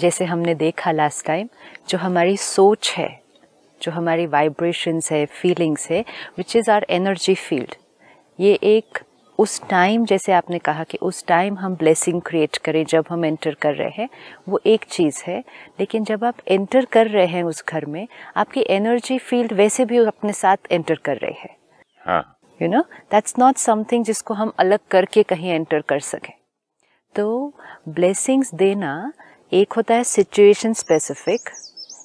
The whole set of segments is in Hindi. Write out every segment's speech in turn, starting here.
जैसे हमने देखा लास्ट टाइम जो हमारी सोच है जो हमारी वाइब्रेशंस है फीलिंग्स है which is our energy field ये एक उस टाइम जैसे आपने कहा कि उस टाइम हम ब्लेसिंग क्रिएट करें जब हम एंटर कर रहे हैं वो एक चीज़ है। लेकिन जब आप एंटर कर रहे हैं उस घर में आपकी एनर्जी फ़ील्ड वैसे भी अपने साथ एंटर कर रहे हैं। हाँ। You know that's not something जिसको हम अलग करके कहीं एंटर कर सकें। तो ब्लेसिंग्स देना एक होता है सिचुएशन स्पेसिफिक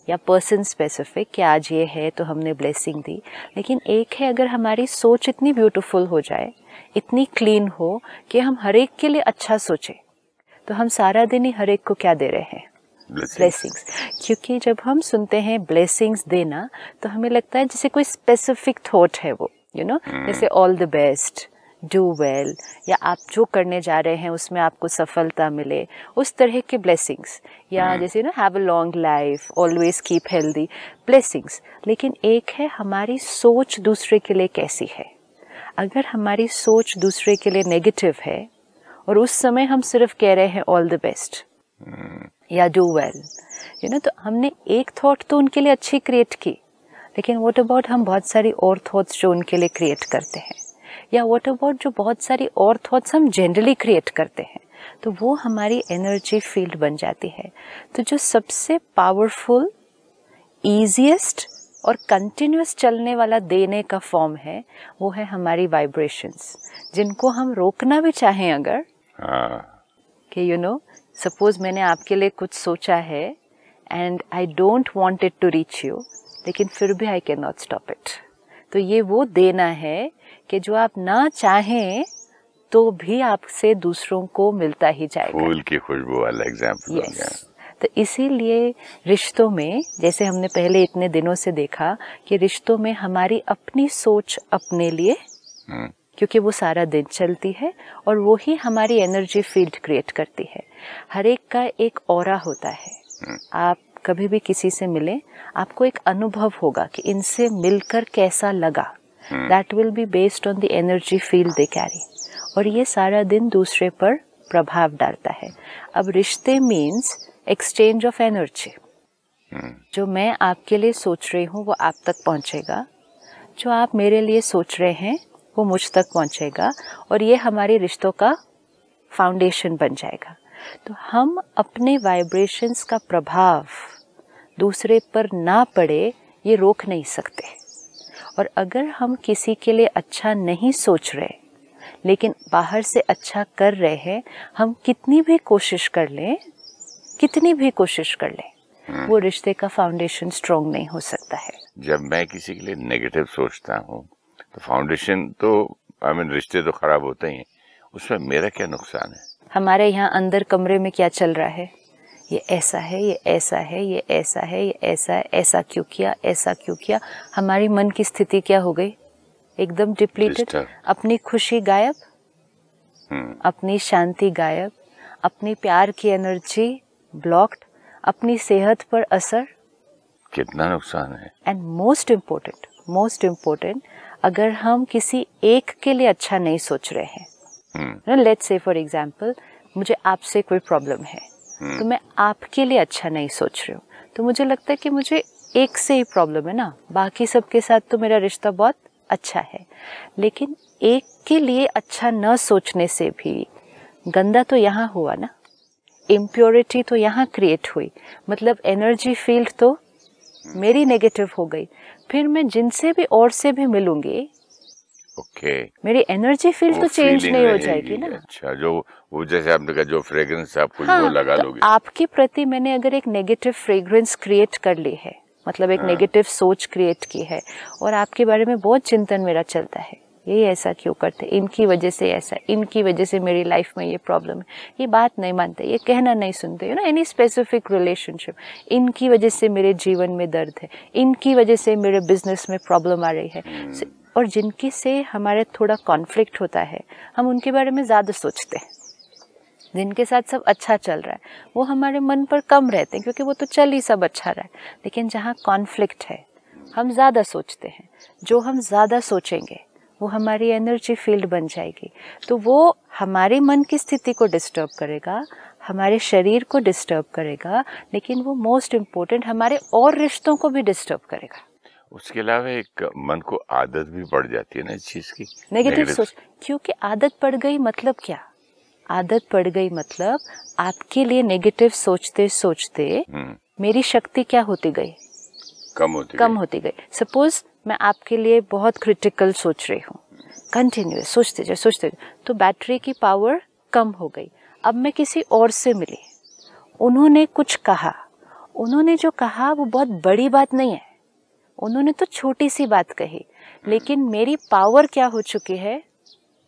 या पर्सन स्पेसिफिक कि आज ये है तो हमने ब्लेसिंग दी। लेकिन एक है अगर हमारी सोच इतनी ब्यूटीफुल हो जाए इतनी क्लीन हो कि हम हर एक के लिए अच्छा सोचें तो हम सारा दिन ही हर एक को क्या दे रहे हैं? ब्लेसिंग्स क्योंकि जब हम सुनते हैं ब्लेसिंग्स देना तो हमें लगता है जैसे कोई स्पेसिफिक थॉट है वो यू you नो know? जैसे all the best do well या आप जो करने जा रहे हैं उसमें आपको सफलता मिले उस तरह के ब्लेसिंग्स या जैसे ना have a long life always keep healthy blessings. लेकिन एक है हमारी सोच दूसरे के लिए कैसी है? अगर हमारी सोच दूसरे के लिए नेगेटिव है और उस समय हम सिर्फ़ कह रहे हैं ऑल द बेस्ट या डू वेल यू नो तो हमने एक थॉट तो उनके लिए अच्छी क्रिएट की लेकिन वॉट अबाउट हम बहुत सारी और थॉट्स जो उनके लिए क्रिएट करते हैं? या वॉट अबाउट जो बहुत सारी और थॉट्स हम जनरली क्रिएट करते हैं? तो वो हमारी एनर्जी फ़ील्ड बन जाती है। तो जो सबसे पावरफुल ईजिएस्ट और कंटिन्यूस चलने वाला देने का फॉर्म है वो है हमारी वाइब्रेशंस जिनको हम रोकना भी चाहें अगर हाँ। कि यू नो सपोज़ मैंने आपके लिए कुछ सोचा है and I don't want it to reach you लेकिन फिर भी I can not stop it तो ये वो देना है कि जो आप ना चाहें तो भी आपसे दूसरों को मिलता ही जाएगा। फूल की खुशबू वाला एग्ज़ाम्पल yes. तो इसीलिए रिश्तों में जैसे हमने पहले इतने दिनों से देखा कि रिश्तों में हमारी अपनी सोच अपने लिए क्योंकि वो सारा दिन चलती है और वो ही हमारी एनर्जी फ़ील्ड क्रिएट करती है। हर एक का एक और होता है। आप कभी भी किसी से मिले आपको एक अनुभव होगा कि इनसे मिलकर कैसा लगा। That will be based on the energy field they carry और ये सारा दिन दूसरे पर प्रभाव डालता है। अब रिश्ते मीन्स एक्सचेंज ऑफ़ एनर्जी जो मैं आपके लिए सोच रही हूँ वो आप तक पहुँचेगा। जो आप मेरे लिए सोच रहे हैं वो मुझ तक पहुँचेगा और ये हमारे रिश्तों का फाउंडेशन बन जाएगा। तो हम अपने वाइब्रेशंस का प्रभाव दूसरे पर ना पड़े ये रोक नहीं सकते। और अगर हम किसी के लिए अच्छा नहीं सोच रहे लेकिन बाहर से अच्छा कर रहे हैं हम कितनी भी कोशिश कर लें कितनी भी कोशिश कर लें वो रिश्ते का फाउंडेशन स्ट्रोंग नहीं हो सकता है। जब मैं किसी के लिए नेगेटिव सोचता हूँ तो फाउंडेशन तो आई मीन रिश्ते तो खराब होते ही हैं। उसमें मेरा क्या नुकसान है? हमारे यहाँ अंदर कमरे में क्या चल रहा है? ये ऐसा है ये ऐसा है ये ऐसा है ये ऐसा है ऐसा क्यों किया ऐसा क्यों किया? हमारी मन की स्थिति क्या हो गई? एकदम डिप्लीटेड अपनी खुशी गायब? अपनी शांति गायब? अपनी प्यार की एनर्जी ब्लॉक्ड अपनी सेहत पर असर? कितना नुकसान है। And most important most important अगर हम किसी एक के लिए अच्छा नहीं सोच रहे हैं लेट्स से फॉर एग्जांपल मुझे आपसे कोई प्रॉब्लम है। तो मैं आपके लिए अच्छा नहीं सोच रही हूँ। तो मुझे लगता है कि मुझे एक से ही प्रॉब्लम है ना। बाकी सबके साथ तो मेरा रिश्ता बहुत अच्छा है। लेकिन एक के लिए अच्छा न सोचने से भी गंदा तो यहाँ हुआ ना। इम्प्योरिटी तो यहाँ क्रिएट हुई। मतलब एनर्जी फ़ील्ड तो मेरी नेगेटिव हो गई। फिर मैं जिनसे भी और से भी मिलूँगी ओके okay. मेरी एनर्जी फ़ील्ड तो चेंज नहीं हो जाएगी ना। अच्छा जो वो जैसे आपने कहा जो फ्रेग्रेंस आप कुछ हाँ, वो लगा तो लोगे। आपके प्रति मैंने अगर एक नेगेटिव फ्रेग्रेंस क्रिएट कर ली है मतलब एक नेगेटिव हाँ. सोच क्रिएट की है और आपके बारे में बहुत चिंतन मेरा चलता है ये ऐसा क्यों करते? इनकी वजह से ऐसा इनकी वजह से मेरी लाइफ में ये प्रॉब्लम है। ये बात नहीं मानते ये कहना नहीं सुनते you know any specific relationship इनकी वजह से मेरे जीवन में दर्द है इनकी वजह से मेरे बिज़नेस में प्रॉब्लम आ रही है। hmm. और जिनकी से हमारे थोड़ा कॉन्फ्लिक्ट होता है हम उनके बारे में ज़्यादा सोचते हैं। जिनके साथ सब अच्छा चल रहा है वो हमारे मन पर कम रहते हैं क्योंकि वो तो चल ही सब अच्छा रहा है। लेकिन जहाँ कॉन्फ्लिक्ट है हम ज़्यादा सोचते हैं। जो हम ज़्यादा सोचेंगे वो हमारी एनर्जी फ़ील्ड बन जाएगी। तो वो हमारे मन की स्थिति को डिस्टर्ब करेगा हमारे शरीर को डिस्टर्ब करेगा लेकिन वो मोस्ट इम्पोर्टेंट हमारे और रिश्तों को भी डिस्टर्ब करेगा। उसके अलावा एक मन को आदत भी पड़ जाती है ना इस चीज़ की। नेगेटिव सोच क्योंकि आदत पड़ गई मतलब क्या? आदत पड़ गई मतलब आपके लिए नेगेटिव सोचते सोचते हम्म। मेरी शक्ति क्या होती गई? कम होती कम गई। होती गई। सपोज़ मैं आपके लिए बहुत क्रिटिकल सोच रही हूँ। कंटिन्यूस सोचते जाए सोचते जाए तो बैटरी की पावर कम हो गई। अब मैं किसी और से मिली। उन्होंने कुछ कहा। उन्होंने जो कहा वो बहुत बड़ी बात नहीं है। उन्होंने तो छोटी सी बात कही। लेकिन मेरी पावर क्या हो चुकी है?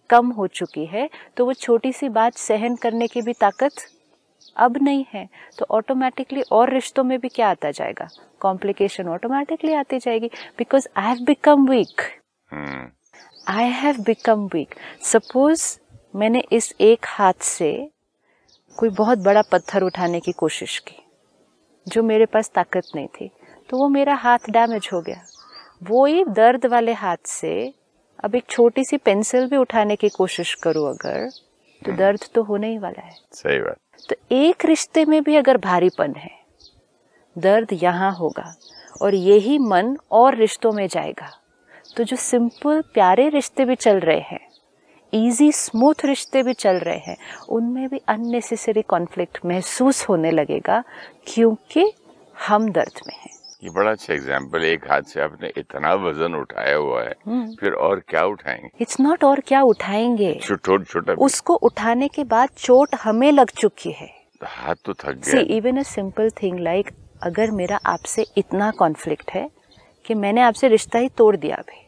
कम हो चुकी है तो वो छोटी सी बात सहन करने की भी ताकत अब नहीं है तो ऑटोमेटिकली और रिश्तों में भी क्या आता जाएगा? कॉम्प्लिकेशन ऑटोमेटिकली आती जाएगी because I have become weak I have become weak suppose मैंने इस एक हाथ से कोई बहुत बड़ा पत्थर उठाने की कोशिश की जो मेरे पास ताकत नहीं थी तो वो मेरा हाथ डैमेज हो गया। वो ही दर्द वाले हाथ से अब एक छोटी सी पेंसिल भी उठाने की कोशिश करो अगर तो हम्म। दर्द तो होने ही वाला है। सही बात। तो एक रिश्ते में भी अगर भारीपन है दर्द यहाँ होगा और यही मन और रिश्तों में जाएगा। तो जो सिंपल प्यारे रिश्ते भी चल रहे हैं इजी स्मूथ रिश्ते भी चल रहे हैं उनमें भी अननेसेसरी कॉन्फ्लिक्ट महसूस होने लगेगा क्योंकि हम दर्द में हैं। ये बड़ा अच्छा एग्ज़ाम्पल एक हाथ से आपने इतना वज़न उठाया हुआ है हम्म। फिर और क्या उठाएँगे? इट्स नॉट और क्या उठाएँगे? छोटा छोटा उसको उठाने के बाद चोट हमें लग चुकी है। हाथ तो थक गया। Even a simple thing like अगर मेरा आपसे इतना कॉन्फ्लिक्ट है कि मैंने आपसे रिश्ता ही तोड़ दिया अभी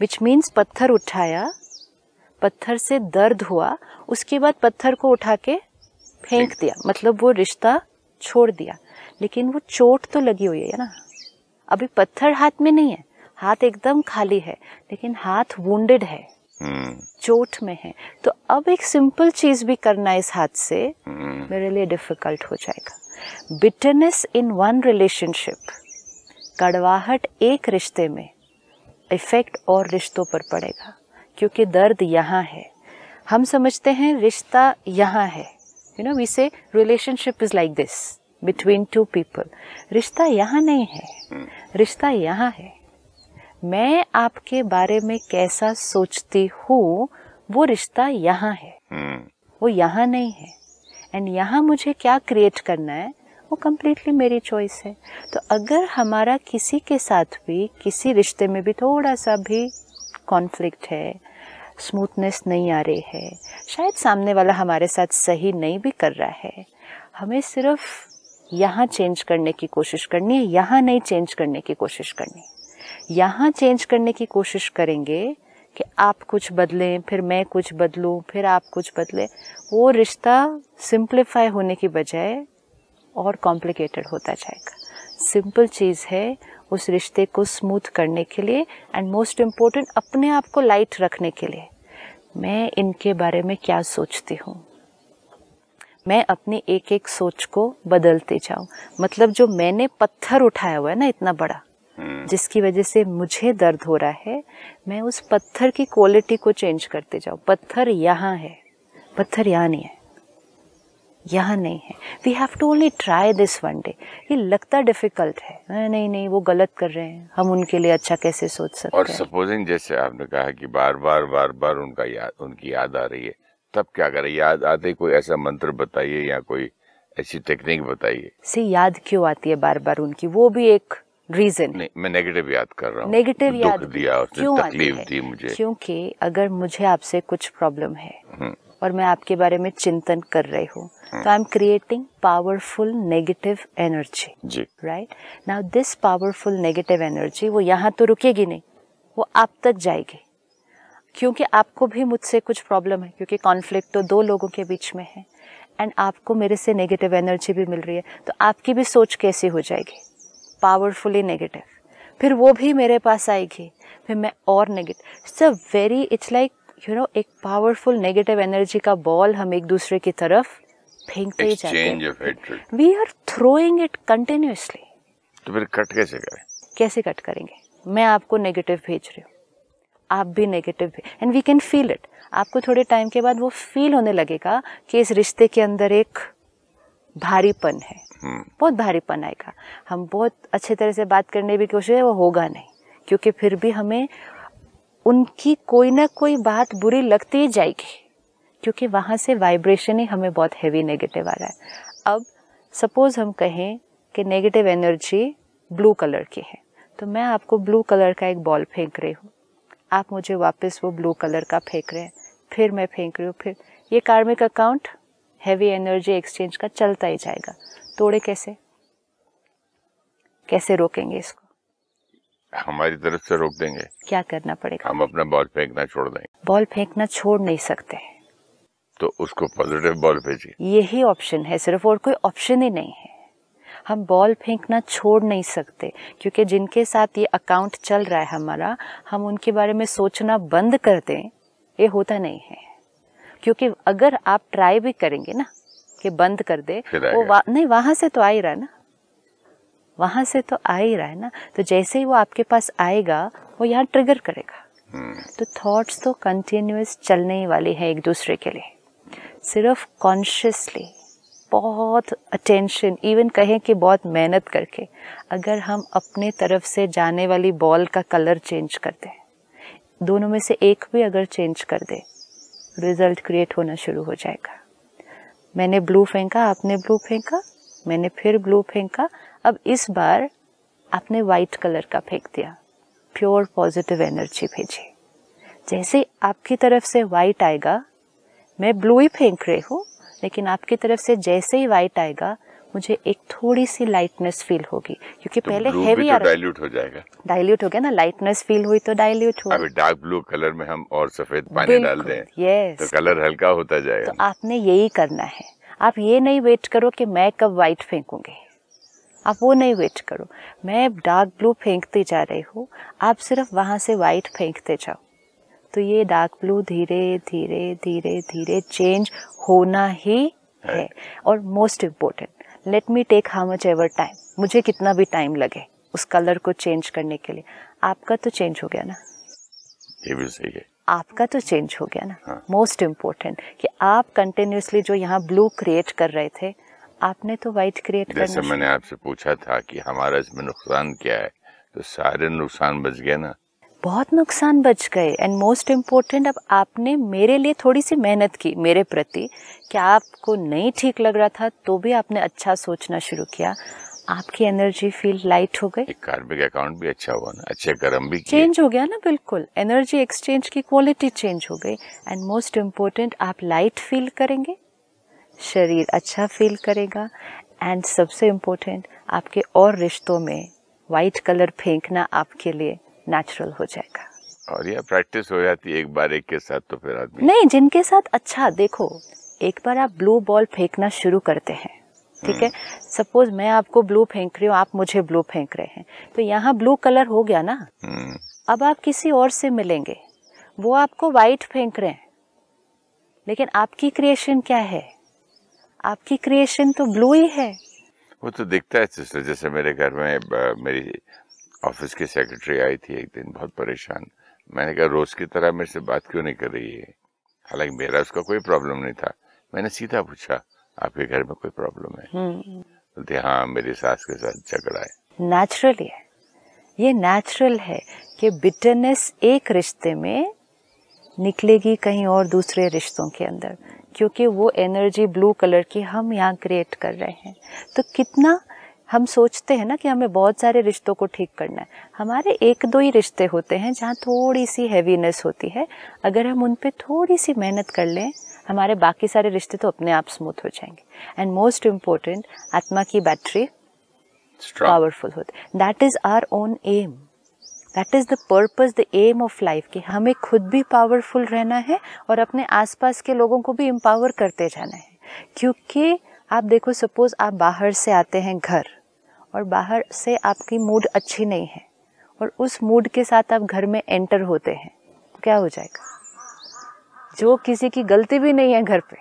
विच हम्म। मीन्स पत्थर उठाया पत्थर से दर्द हुआ उसके बाद पत्थर को उठा के फेंक दिया मतलब वो रिश्ता छोड़ दिया। लेकिन वो चोट तो लगी हुई है ना? अभी पत्थर हाथ में नहीं है। हाथ एकदम खाली है लेकिन हाथ वुंडेड है। hmm. चोट में है। तो अब एक सिंपल चीज़ भी करना इस हाथ से hmm. मेरे लिए डिफ़िकल्ट हो जाएगा। बिटरनेस इन वन रिलेशनशिप कड़वाहट एक रिश्ते में इफ़ेक्ट और रिश्तों पर पड़ेगा क्योंकि दर्द यहाँ है। हम समझते हैं रिश्ता यहाँ है। You know we say relationship is like this between two people रिश्ता यहाँ नहीं है। hmm. रिश्ता यहाँ है। मैं आपके बारे में कैसा सोचती हूँ वो रिश्ता यहाँ है। hmm. वो यहाँ नहीं है। एंड यहाँ मुझे क्या क्रिएट करना है वो कम्प्लीटली मेरी चॉइस है। तो अगर हमारा किसी के साथ भी किसी रिश्ते में भी थोड़ा सा भी कॉन्फ्लिक्ट है स्मूथनेस नहीं आ रही है शायद सामने वाला हमारे साथ सही नहीं भी कर रहा है हमें सिर्फ़ यहाँ चेंज करने की कोशिश करनी है, यहाँ नहीं चेंज करने की कोशिश करनी यहाँ चेंज करने की कोशिश करेंगे कि आप कुछ बदलें, फिर मैं कुछ बदलूं, फिर आप कुछ बदलें, वो रिश्ता सिंप्लीफाई होने की बजाय और कॉम्प्लिकेटेड होता जाएगा। सिंपल चीज़ है उस रिश्ते को स्मूथ करने के लिए एंड मोस्ट इम्पोर्टेंट अपने आप को लाइट रखने के लिए। मैं इनके बारे में क्या सोचती हूँ? मैं अपनी एक एक सोच को बदलते जाऊँ। मतलब जो मैंने पत्थर उठाया हुआ है ना इतना बड़ा हम्म। जिसकी वजह से मुझे दर्द हो रहा है मैं उस पत्थर की क्वालिटी को चेंज करते जाऊँ। पत्थर यहाँ है पत्थर यहाँ नहीं है यहाँ नहीं है। We have to only try this one day ये लगता डिफ़िकल्ट है। नहीं नहीं वो गलत कर रहे हैं। हम उनके लिए अच्छा कैसे सोच सकते हैं? और सपोजिंग जैसे आपने कहा कि बार बार बार बार उनका याद उनकी याद आ रही है तब क्या करें? याद आते कोई ऐसा मंत्र बताइए या कोई ऐसी टेक्निक बताइए। से याद क्यों आती है बार बार उनकी? वो भी एक रीजन नहीं मैं नेगेटिव याद कर रहा हूँ। नेगेटिव याद दिया क्यों तकलीफ़ दी मुझे। क्योंकि अगर मुझे आपसे कुछ प्रॉब्लम है हम्म। और मैं आपके बारे में चिंतन कर रही हूँ हम्म। तो I am creating powerful negative energy ji. Right now this powerful negative energy वो यहाँ तो रुकेगी नहीं वो आप तक जाएगी। क्योंकि आपको भी मुझसे कुछ प्रॉब्लम है क्योंकि कॉन्फ्लिक्ट तो दो लोगों के बीच में है। एंड आपको मेरे से नेगेटिव एनर्जी भी मिल रही है तो आपकी भी सोच कैसी हो जाएगी? पावरफुली नेगेटिव फिर वो भी मेरे पास आएगी फिर मैं और negative it's a very it's like you know एक पावरफुल नेगेटिव एनर्जी का बॉल हम एक दूसरे की तरफ़ फेंकते ही जाते हैं। We are throwing it continuously तो फिर कट कैसे करें? कैसे कट करेंगे? मैं आपको नेगेटिव भेज रही हूँ। आप भी नेगेटिव भी and we can feel it आपको थोड़े टाइम के बाद वो फील होने लगेगा कि इस रिश्ते के अंदर एक भारीपन है। हम्म। बहुत भारीपन आएगा। हम बहुत अच्छे तरह से बात करने की कोशिश है वो होगा नहीं क्योंकि फिर भी हमें उनकी कोई ना कोई बात बुरी लगती ही जाएगी क्योंकि वहाँ से वाइब्रेशन ही हमें बहुत हैवी नेगेटिव आ रहा है। अब सपोज़ हम कहें कि नेगेटिव एनर्जी ब्लू कलर की है तो मैं आपको ब्लू कलर का एक बॉल फेंक रही हूँ। आप मुझे वापस वो ब्लू कलर का फेंक रहे हैं। फिर मैं फेंक रही हूँ फिर। ये कार्मिक अकाउंट हैवी एनर्जी एक्सचेंज का चलता ही जाएगा। तोड़े कैसे? कैसे रोकेंगे इसको? हमारी तरफ़ से रोक देंगे। क्या करना पड़ेगा? हम अपना बॉल फेंकना छोड़ देंगे। बॉल फेंकना छोड़ नहीं सकते। तो उसको पॉजिटिव बॉल भेजिए। यही ऑप्शन है सिर्फ़ और कोई ऑप्शन ही नहीं है। हम बॉल फेंकना छोड़ नहीं सकते क्योंकि जिनके साथ ये अकाउंट चल रहा है हमारा हम उनके बारे में सोचना बंद कर दें ये होता नहीं है। क्योंकि अगर आप ट्राई भी करेंगे ना कि बंद कर दे वो वा, नहीं वहाँ से तो आ ही रहा है ना। वहाँ से तो आ ही रहा है ना। तो जैसे ही वो आपके पास आएगा वो यहाँ ट्रिगर करेगा। हम्म। तो थॉट्स तो कंटिन्यूस चलने ही वाले हैं एक दूसरे के लिए। सिर्फ़ कॉन्शियसली बहुत अटेंशन इवन कहें कि बहुत मेहनत करके, अगर हम अपने तरफ़ से जाने वाली बॉल का कलर चेंज कर दें, दोनों में से एक भी अगर चेंज कर दे रिज़ल्ट क्रिएट होना शुरू हो जाएगा। मैंने ब्लू फेंका, आपने ब्लू फेंका, मैंने फिर ब्लू फेंका, अब इस बार आपने वाइट कलर का फेंक दिया प्योर पॉजिटिव एनर्जी भेजी जैसे आपकी तरफ़ से वाइट आएगा, मैं ब्लू ही फेंक रही हूँ लेकिन आपकी तरफ़ से जैसे ही वाइट आएगा मुझे एक थोड़ी सी लाइटनेस फील होगी क्योंकि तो पहले हैवी तो डाइल्यूट हो जाएगा। डाइल्यूट हो गया ना लाइटनेस फील हुई तो डाइल्यूट हुआ। अभी डार्क ब्लू कलर में हम और सफ़ेद पानी डाल दें यस तो कलर हल्का होता जाएगा। तो आपने यही करना है। आप ये नहीं वेट करो कि मैं कब वाइट फेंकूँगी। आप वो नहीं वेट करो। मैं डार्क ब्लू फेंकती जा रही हूँ। आप सिर्फ़ वहाँ से वाइट फेंकते जाओ। तो ये डार्क ब्लू धीरे धीरे धीरे धीरे चेंज होना ही है। और most important let me take how much ever time मुझे कितना भी टाइम लगे उस कलर को चेंज करने के लिए। आपका तो चेंज हो गया ना? ये भी सही है। आपका तो चेंज हो गया ना? मोस्ट हाँ। इम्पोर्टेंट कि आप कंटिन्यूसली जो यहाँ ब्लू क्रिएट कर रहे थे आपने तो वाइट क्रिएट जैसे करना मैंने आपसे पूछा था कि हमारा इसमें नुकसान क्या है तो सारे नुकसान बच गए ना? बहुत नुकसान बच गए। एंड मोस्ट इम्पोर्टेंट अब आपने मेरे लिए थोड़ी सी मेहनत की मेरे प्रति। कि आपको नहीं ठीक लग रहा था तो भी आपने अच्छा सोचना शुरू किया। आपकी एनर्जी फील लाइट हो गई। एक कार्मिक अकाउंट भी अच्छा हुआ ना अच्छे कर्म भी चेंज हो गया ना बिल्कुल। एनर्जी एक्सचेंज की क्वालिटी चेंज हो गई। एंड मोस्ट इम्पोर्टेंट आप लाइट फील करेंगे। शरीर अच्छा फील करेगा। एंड सबसे इम्पोर्टेंट आपके और रिश्तों में वाइट कलर फेंकना आपके लिए। नेचुरल हो जाएगा। और यह प्रैक्टिस हो जाती है एक बार एक के साथ तो फिर आदमी नहीं जिनके साथ अच्छा देखो एक बार आप ब्लू बॉल फेंकना शुरू करते हैं ठीक है? सपोज़ मैं आपको ब्लू फेंक रही हूँ आप मुझे ब्लू फेंक रहे हैं तो यहाँ ब्लू कलर हो गया ना? हम्म, अब आप किसी और से मिलेंगे वो आपको वाइट फेंक रहे हैं लेकिन आपकी क्रिएशन क्या है? आपकी क्रिएशन तो ब्लू ही है। वो तो दिखता है सिस्टर जैसे मेरे घर में मेरी ऑफ़िस की सेक्रेटरी आई थी एक दिन बहुत परेशान। मैंने कहा रोज की तरह मेरे से बात क्यों नहीं कर रही है? हालाँकि मेरा उसका कोई प्रॉब्लम नहीं था। मैंने सीधा पूछा आपके घर में कोई प्रॉब्लम है? बोलते हाँ मेरी सास के साथ झगड़ा है। नेचुरली है। ये नेचुरल है कि बिटरनेस एक रिश्ते में निकलेगी कहीं और दूसरे रिश्तों के अंदर क्योंकि वो एनर्जी ब्लू कलर की हम यहाँ क्रिएट कर रहे हैं। तो कितना हम सोचते हैं ना कि हमें बहुत सारे रिश्तों को ठीक करना है। हमारे एक दो ही रिश्ते होते हैं जहाँ थोड़ी सी हैवीनेस होती है। अगर हम उन पर थोड़ी सी मेहनत कर लें हमारे बाकी सारे रिश्ते तो अपने आप स्मूथ हो जाएँगे। एंड मोस्ट इम्पोर्टेंट आत्मा की बैटरी पावरफुल होते that is our own aim that is the purpose the aim of life कि हमें खुद भी पावरफुल रहना है और अपने आसपास के लोगों को भी एम्पावर करते जाना है। क्योंकि आप देखो सपोज़ आप बाहर से आते हैं घर और बाहर से आपकी मूड अच्छी नहीं है। और उस मूड के साथ आप घर में एंटर होते हैं। तो क्या हो जाएगा? जो किसी की गलती भी नहीं है घर पे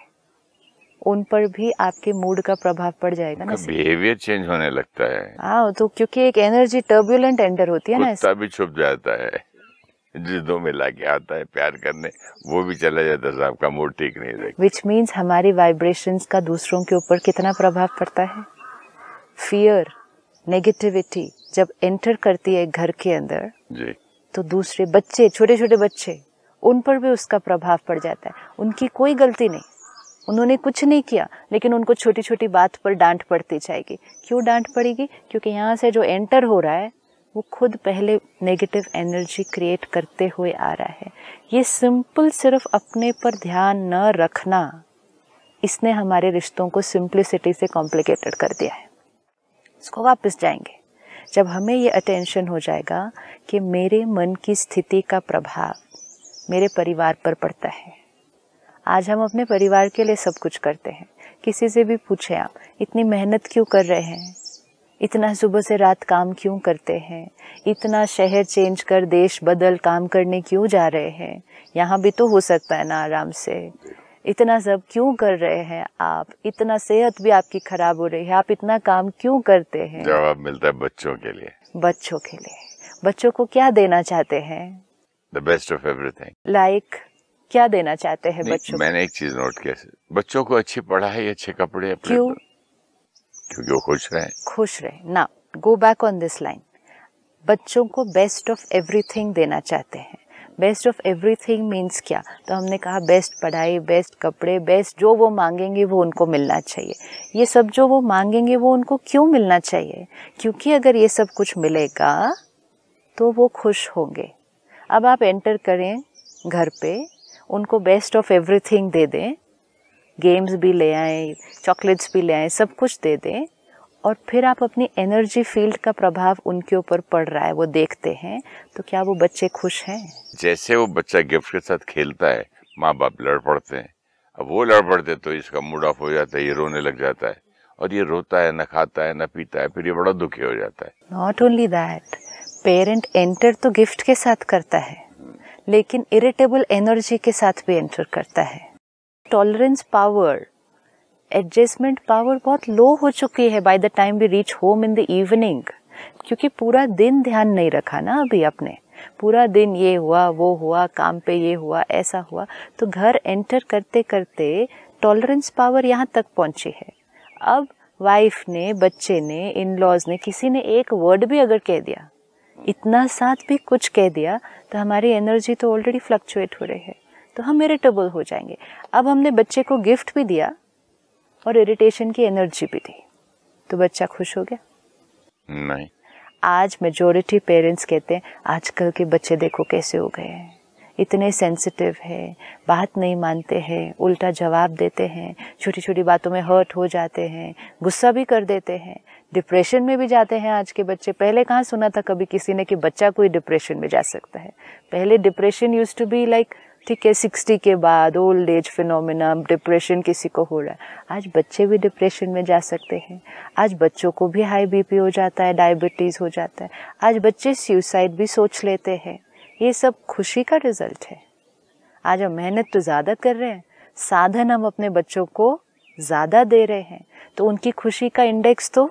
उन पर भी आपके मूड का प्रभाव पड़ जाएगा ना बिहेवियर चेंज होने लगता है। हाँ तो क्योंकि एक एनर्जी टर्बुलेंट एंटर होती है ना भी छुप जाता है। जिद्दों में लाके आता है प्यार करने वो भी चला जाता साहब का मूड ठीक नहीं रहता। विच मीन्स हमारी वाइब्रेशंस का दूसरों के ऊपर कितना प्रभाव पड़ता है? फियर नेगेटिविटी जब एंटर करती है घर के अंदर जी। तो दूसरे बच्चे छोटे छोटे बच्चे उन पर भी उसका प्रभाव पड़ जाता है। उनकी कोई गलती नहीं। उन्होंने कुछ नहीं किया लेकिन उनको छोटी छोटी बात पर डांट पड़ती जाएगी। क्यों डांट पड़ेगी? क्योंकि यहाँ से जो एंटर हो रहा है वो खुद पहले नेगेटिव एनर्जी क्रिएट करते हुए आ रहा है। ये सिंपल सिर्फ़ अपने पर ध्यान न रखना इसने हमारे रिश्तों को सिंप्लिसिटी से कॉम्प्लिकेटेड कर दिया है। इसको वापस जाएँगे। जब हमें ये अटेंशन हो जाएगा कि मेरे मन की स्थिति का प्रभाव मेरे परिवार पर पड़ता है। आज हम अपने परिवार के लिए सब कुछ करते हैं। किसी से भी पूछे आप, इतनी मेहनत क्यों कर रहे हैं? इतना सुबह से रात काम क्यों करते हैं? इतना शहर चेंज कर, देश बदल, काम करने क्यों जा रहे हैं? यहाँ भी तो हो सकता है ना आराम से। इतना सब क्यों कर रहे हैं आप? इतना सेहत भी आपकी खराब हो रही है। आप इतना काम क्यों करते हैं? जवाब मिलता है बच्चों के लिए। बच्चों के लिए। बच्चों को क्या देना चाहते हैं? The best of everything like क्या देना चाहते हैं बच्चों मैंने एक चीज़ नोट किया। बच्चों को अच्छी पढ़ाई अच्छे कपड़े क्यों? क्योंकि वो खुश रहे। खुश रहे। ना go back on this line बच्चों को बेस्ट ऑफ़ एवरीथिंग देना चाहते हैं। बेस्ट ऑफ़ एवरीथिंग मीन्स क्या? तो हमने कहा बेस्ट पढ़ाई बेस्ट कपड़े बेस्ट जो वो मांगेंगे वो उनको मिलना चाहिए। ये सब जो वो मांगेंगे वो उनको क्यों मिलना चाहिए? क्योंकि अगर ये सब कुछ मिलेगा तो वो खुश होंगे। अब आप एंटर करें घर पे, उनको बेस्ट ऑफ़ एवरीथिंग दे दें। गेम्स भी ले आए चॉकलेट्स भी ले आए, सब कुछ दे दें। और फिर आप अपनी एनर्जी फ़ील्ड का प्रभाव उनके ऊपर पड़ रहा है वो देखते हैं तो क्या वो बच्चे खुश हैं? जैसे वो बच्चा गिफ्ट के साथ खेलता है माँ बाप लड़ पड़ते हैं। अब वो लड़ पड़ते तो इसका मूड ऑफ़ हो जाता है ये रोने लग जाता है। और ये रोता है न खाता है न पीता है फिर ये बड़ा दुखी हो जाता है। Not only that parent enter तो गिफ्ट के साथ करता है लेकिन इरिटेबल एनर्जी के साथ भी एंटर करता है। टॉलरेंस पावर एडजस्टमेंट पावर बहुत लो हो चुकी है by the time we reach home in the evening क्योंकि पूरा दिन ध्यान नहीं रखा ना अभी आपने। पूरा दिन ये हुआ, वो हुआ, काम पे ये हुआ, ऐसा हुआ तो घर एंटर करते करते टॉलरेंस पावर यहाँ तक पहुँची है। अब वाइफ ने, बच्चे ने इन लॉज ने, किसी ने एक वर्ड भी अगर कह दिया, इतना साथ भी कुछ कह दिया तो हमारी एनर्जी तो ऑलरेडी फ्लक्चुएट हो रही है। तो हम इरिटेबल हो जाएँगे। अब हमने बच्चे को गिफ्ट भी दिया और इरिटेशन की एनर्जी भी दी तो बच्चा खुश हो गया? नहीं। आज मेजोरिटी पेरेंट्स कहते हैं आजकल के बच्चे देखो कैसे हो गए हैं। इतने सेंसिटिव है बात नहीं मानते हैं उल्टा जवाब देते हैं छोटी छोटी बातों में हर्ट हो जाते हैं गुस्सा भी कर देते हैं। डिप्रेशन में भी जाते हैं आज के बच्चे। पहले कहाँ सुना था कभी किसी ने कि बच्चा कोई डिप्रेशन में जा सकता है? पहले depression use to be like ठीक है सिक्सटी के बाद ओल्ड एज फिनोमिना डिप्रेशन किसी को हो रहा है। आज बच्चे भी डिप्रेशन में जा सकते हैं। आज बच्चों को भी हाई बीपी हो जाता है डायबिटीज़ हो जाता है। आज बच्चे सुसाइड भी सोच लेते हैं। ये सब खुशी का रिज़ल्ट है। आज हम मेहनत तो ज़्यादा कर रहे हैं। साधन हम अपने बच्चों को ज़्यादा दे रहे हैं। तो उनकी खुशी का इंडेक्स तो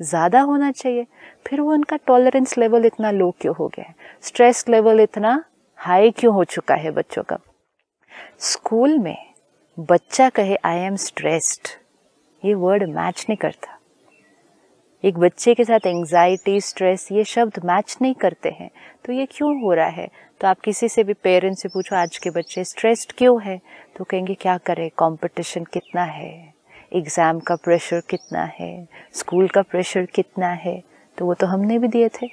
ज़्यादा होना चाहिए। फिर वो उनका टॉलरेंस लेवल इतना लो क्यों हो गया है? स्ट्रेस लेवल इतना हाई क्यों हो चुका है बच्चों का? स्कूल में बच्चा कहे आई एम स्ट्रेस्ड ये वर्ड मैच नहीं करता। एक बच्चे के साथ एंजाइटी स्ट्रेस ये शब्द मैच नहीं करते हैं। तो ये क्यों हो रहा है? तो आप किसी से भी पेरेंट्स से पूछो, आज के बच्चे स्ट्रेस्ड क्यों है? तो कहेंगे, क्या करें? कंपटीशन कितना है? एग्ज़ाम का प्रेशर कितना है? स्कूल का प्रेशर कितना है? तो वो तो हमने भी दिए थे।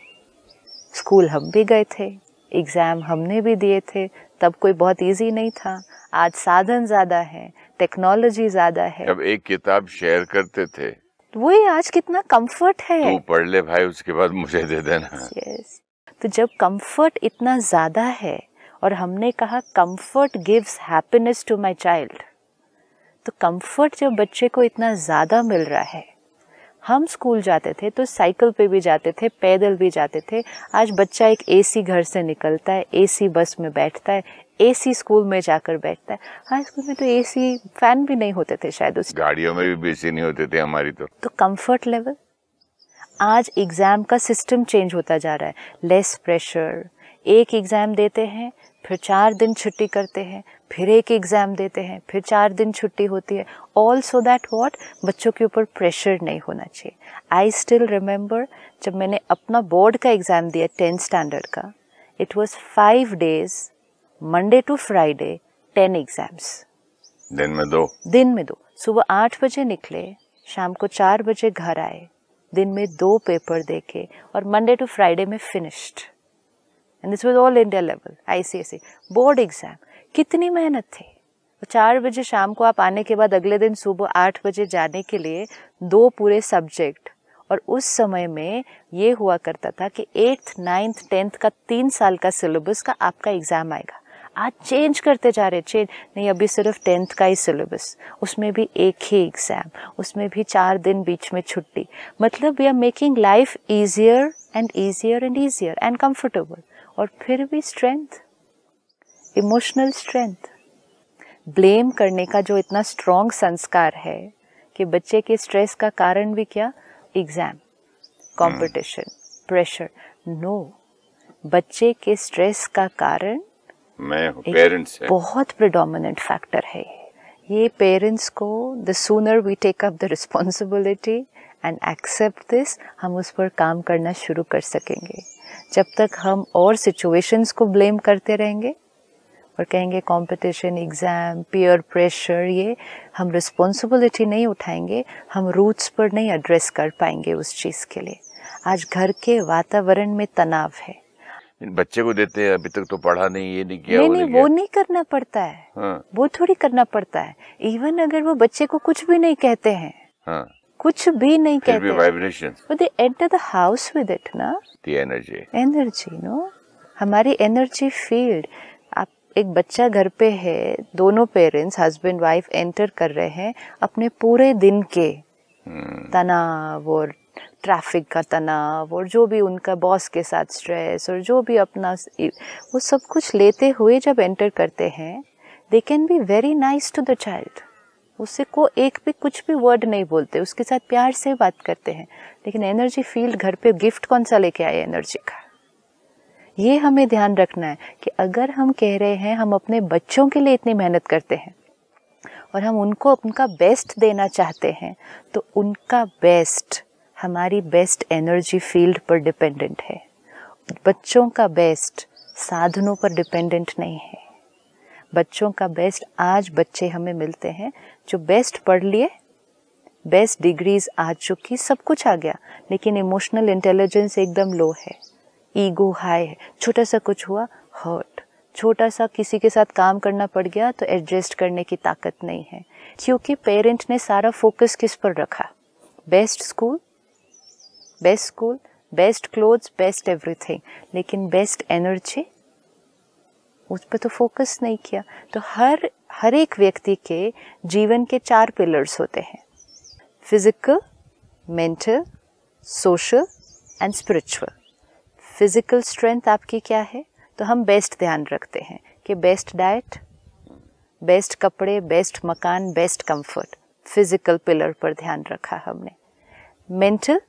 स्कूल हम भी गए थे। एग्ज़ाम हमने भी दिए थे तब कोई बहुत इजी नहीं था। आज साधन ज़्यादा है टेक्नोलॉजी ज़्यादा है। अब एक किताब शेयर करते थे। वही आज कितना कंफर्ट है। तू पढ़ ले भाई उसके बाद मुझे दे देना। Yes. तो जब कंफर्ट इतना ज़्यादा है और हमने कहा comfort gives happiness to my child तो कंफर्ट जब बच्चे को इतना ज़्यादा मिल रहा है हम स्कूल जाते थे तो साइकिल पे भी जाते थे पैदल भी जाते थे। आज बच्चा एक एसी घर से निकलता है एसी बस में बैठता है एसी स्कूल में जाकर बैठता है। हाई स्कूल में तो एसी फ़ैन भी नहीं होते थे शायद उस गाड़ियों में भी एसी नहीं होते थे हमारी तो। तो कंफर्ट लेवल आज एग्ज़ाम का सिस्टम चेंज होता जा रहा है। लेस प्रेशर एक एग्ज़ाम देते हैं फिर चार दिन छुट्टी करते हैं फिर एक एग्ज़ाम देते हैं फिर चार दिन छुट्टी होती है। ऑल सो दैट वॉट बच्चों के ऊपर प्रेशर नहीं होना चाहिए। आई स्टिल रिमेंबर जब मैंने अपना बोर्ड का एग्ज़ाम दिया टेंथ स्टैंडर्ड का it was five days Monday to Friday ten exams दिन में दो। दिन में दो। सुबह आठ बजे निकले शाम को चार बजे घर आए दिन में दो पेपर देखे और मंडे टू फ्राइडे में finished and this was all India level ICSE board exam कितनी मेहनत थी। चार बजे शाम को आप आने के बाद अगले दिन सुबह आठ बजे जाने के लिए दो पूरे सब्जेक्ट और उस समय में ये हुआ करता था कि एट्थ नाइन्थ टेंथ का तीन साल का सिलेबस का आपका एग्ज़ाम आएगा। आज चेंज करते जा रहे चेंज नहीं, अभी सिर्फ़ टेंथ का ही सिलेबस उसमें भी एक ही एग्ज़ाम उसमें भी चार दिन बीच में छुट्टी। मतलब we are making life easier and easier and easier and comfortable और फिर भी स्ट्रेंथ इमोशनल स्ट्रेंथ। ब्लेम करने का जो इतना स्ट्रॉन्ग संस्कार है कि बच्चे के स्ट्रेस का कारण भी क्या? एग्ज़ाम कंपटीशन प्रेशर नो बच्चे के स्ट्रेस का कारण मैं पेरेंट्स बहुत प्रिडोमिनेंट फैक्टर है ये। पेरेंट्स को the sooner we take up the responsibility and accept this हम उस पर काम करना शुरू कर सकेंगे। जब तक हम और सिचुएशंस को ब्लेम करते रहेंगे और कहेंगे कंपटीशन एग्ज़ाम पीयर प्रेशर ये हम रिस्पॉन्सिबिलिटी नहीं उठाएँगे हम रूट्स पर नहीं एड्रेस कर पाएँगे उस चीज़ के लिए। आज घर के वातावरण में तनाव है। बच्चे को देते हैं अभी तक तो पढ़ा नहीं ये नहीं किया नहीं नहीं वो नहीं करना पड़ता है। हाँ। वो थोड़ी करना पड़ता है। इवन अगर वो बच्चे को कुछ भी नहीं कहते हैं। हाँ। कुछ भी नहीं कहते भी vibration they enter the house with it ना। द एनर्जी एनर्जी नो हमारी एनर्जी फ़ील्ड एक बच्चा घर पे है दोनों पेरेंट्स हस्बैंड वाइफ एंटर कर रहे हैं अपने पूरे दिन के। हम्म। तनाव और ट्रैफ़िक का तनाव और जो भी उनका बॉस के साथ स्ट्रेस और जो भी अपना वो सब कुछ लेते हुए जब एंटर करते हैं they can be very nice to the child उससे को एक भी कुछ भी वर्ड नहीं बोलते उसके साथ प्यार से बात करते हैं। लेकिन एनर्जी फ़ील्ड घर पे गिफ्ट कौन सा लेके आए एनर्जी का? ये हमें ध्यान रखना है कि अगर हम कह रहे हैं हम अपने बच्चों के लिए इतनी मेहनत करते हैं और हम उनको उनका बेस्ट देना चाहते हैं तो उनका बेस्ट हमारी बेस्ट एनर्जी फ़ील्ड पर डिपेंडेंट है। बच्चों का बेस्ट साधनों पर डिपेंडेंट नहीं है। बच्चों का बेस्ट आज बच्चे हमें मिलते हैं, जो बेस्ट पढ़ लिए बेस्ट डिग्रीज आ चुकी सब कुछ आ गया, लेकिन इमोशनल इंटेलिजेंस एकदम लो है। ईगो हाई है। छोटा सा कुछ हुआ, हर्ट। छोटा सा किसी के साथ काम करना पड़ गया तो एडजस्ट करने की ताकत नहीं है। क्योंकि पेरेंट ने सारा फोकस किस पर रखा? Best school best school, best clothes, best everything. लेकिन बेस्ट एनर्जी? उस पर तो फोकस नहीं किया। तो हर हर एक व्यक्ति के जीवन के चार पिलर्स होते हैं। Physical, mental, social and spiritual. Physical strength आपकी क्या है? तो हम बेस्ट ध्यान रखते हैं कि बेस्ट डाइट बेस्ट कपड़े बेस्ट मकान बेस्ट कंफर्ट फ़िज़िकल पिलर पर ध्यान रखा हमने। मेंटल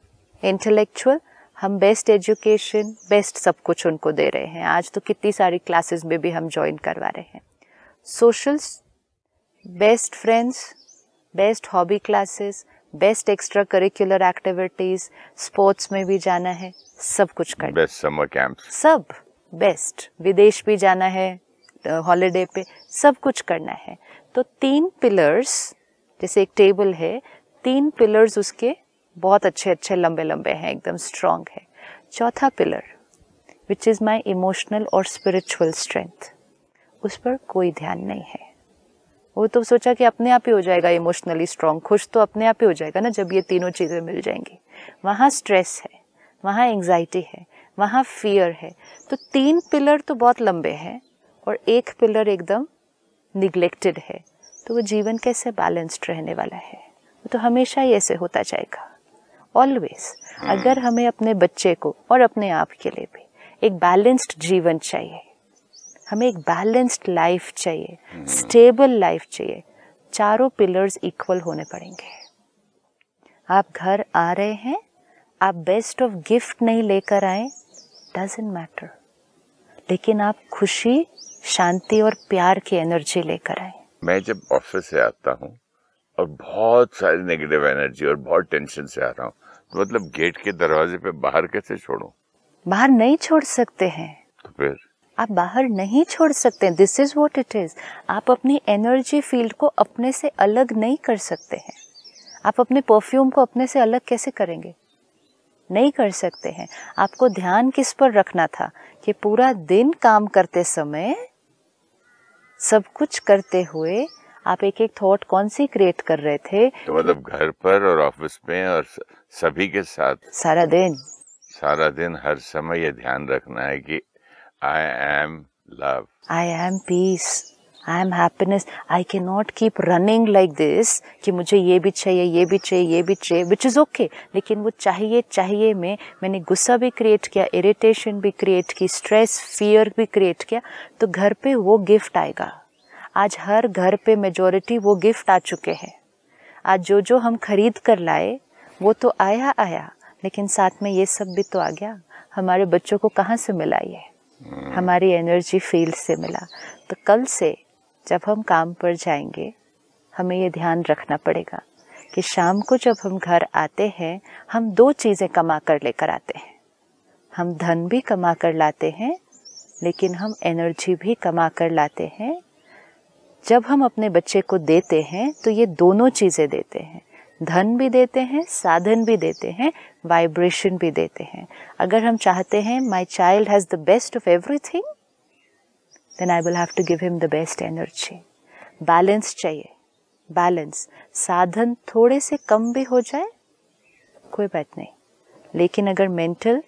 इंटेलेक्चुअल हम बेस्ट एजुकेशन बेस्ट सब कुछ उनको दे रहे हैं। आज तो कितनी सारी क्लासेस में भी हम ज्वाइन करवा रहे हैं। Socials best friends best hobby classes best extra curricular activities sports में भी जाना है सब कुछ कर। बेस्ट समर कैंप सब बेस्ट विदेश भी जाना है हॉलीडे पे सब कुछ करना है। तो तीन पिलर्स जैसे एक टेबल है तीन पिलर्स उसके बहुत अच्छे अच्छे लंबे लंबे हैं एकदम स्ट्रांग है। चौथा pillar which is my emotional और स्पिरिचुअल स्ट्रेंथ उस पर कोई ध्यान नहीं है। वो तो सोचा कि अपने आप ही हो जाएगा इमोशनली स्ट्रांग खुश तो अपने आप ही हो जाएगा ना जब ये तीनों चीज़ें मिल जाएँगी। वहाँ स्ट्रेस है वहाँ एंग्जाइटी है वहाँ फियर है। तो तीन पिलर तो बहुत लंबे हैं और एक पिलर एकदम निग्लेक्टेड है। तो वो जीवन कैसे बैलेंस्ड रहने वाला है? वो तो हमेशा ही ऐसे होता जाएगा। Always hmm. अगर हमें अपने बच्चे को और अपने आप के लिए भी एक बैलेंस्ड जीवन चाहिए हमें एक बैलेंस्ड लाइफ चाहिए स्टेबल. लाइफ चाहिए। चारों पिलर्स इक्वल होने पड़ेंगे। आप घर आ रहे हैं आप बेस्ट ऑफ़ गिफ्ट नहीं लेकर आए डजेंट मैटर लेकिन आप खुशी शांति और प्यार की एनर्जी लेकर आए। मैं जब ऑफ़िस से आता हूँ और बहुत सारी नेगेटिव एनर्जी और बहुत टेंशन से आ रहा हूँ तो मतलब गेट के दरवाजे पे बाहर कैसे छोड़ू? बाहर नहीं छोड़ सकते हैं। तो फिर? आप बाहर नहीं छोड़ सकते। This is what it is आप अपनी एनर्जी फ़ील्ड को अपने से अलग नहीं कर सकते हैं। आप अपने परफ्यूम को अपने से अलग कैसे करेंगे? नहीं कर सकते हैं। आपको ध्यान किस पर रखना था? कि पूरा दिन काम करते समय सब कुछ करते हुए आप एक एक थॉट कौन सी क्रिएट कर रहे थे? तो मतलब घर पर और ऑफ़िस में और सभी के साथ। सारा दिन। सारा दिन हर समय ये ध्यान रखना है कि I am love I am peace I am happiness I can not keep running like this कि मुझे ये भी चाहिए, ये भी चाहिए, ये भी चाहिए विच इज़ ओके लेकिन वो चाहिए चाहिए में मैंने गुस्सा भी क्रिएट किया इरिटेशन भी क्रिएट की स्ट्रेस फियर भी क्रिएट किया तो घर पे वो गिफ्ट आएगा। आज हर घर पे मेजोरिटी वो गिफ्ट आ चुके हैं। आज जो जो हम खरीद कर लाए, वो तो आया आया, लेकिन साथ में ये सब भी तो आ गया। हमारे बच्चों को कहाँ से मिला ये? हमारी एनर्जी फ़ील्ड से मिला। तो कल से जब हम काम पर जाएँगे, हमें ये ध्यान रखना पड़ेगा कि शाम को जब हम घर आते हैं, हम दो चीज़ें कमा कर लेकर आते हैं। हम धन भी कमा कर लाते हैं, लेकिन हम एनर्जी भी कमा कर लाते हैं। जब हम अपने बच्चे को देते हैं तो ये दोनों चीज़ें देते हैं। धन भी देते हैं, साधन भी देते हैं वाइब्रेशन भी देते हैं। अगर हम चाहते हैं my child has the best of everything then I will have to give him the best energy balance चाहिए। बैलेंस साधन थोड़े से कम भी हो जाए, कोई बात नहीं। लेकिन अगर मेंटल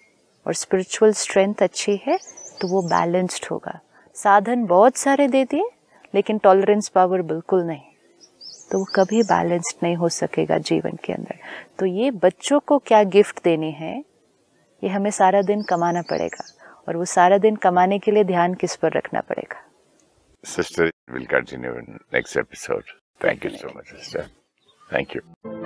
और स्पिरिचुअल स्ट्रेंथ अच्छी है तो वो बैलेंस्ड होगा। साधन बहुत सारे दे दिए, लेकिन टॉलरेंस पावर बिल्कुल नहीं। तो वो कभी बैलेंस्ड नहीं हो सकेगा जीवन के अंदर। तो ये बच्चों को क्या गिफ्ट देने हैं, ये हमें सारा दिन कमाना पड़ेगा और वो सारा दिन कमाने के लिए ध्यान किस पर रखना पड़ेगा? Sister will continue in next episode thank you so much sister thank you